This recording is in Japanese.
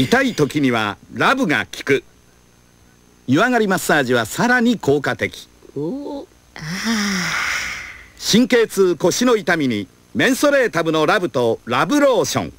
痛い時にはラブが効く。湯上がりマッサージはさらに効果的。神経痛腰の痛みにメンソレータブのラブとラブローション。